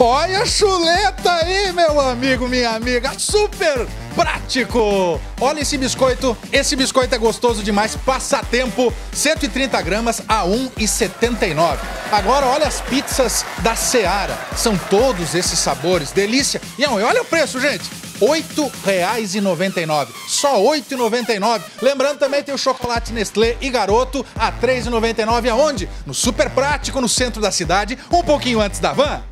Olha a chuleta aí, meu amigo, minha amiga. Super prático. Olha esse biscoito. Esse biscoito é gostoso demais. Passatempo, 130 gramas a 1,79. Agora olha as pizzas da Seara. São todos esses sabores. Delícia. E olha o preço, gente. R$ 8,99. Só R$ 8,99. Lembrando também tem o chocolate Nestlé e Garoto a R$ 3,99 aonde? No Super Prático, no centro da cidade, um pouquinho antes da van.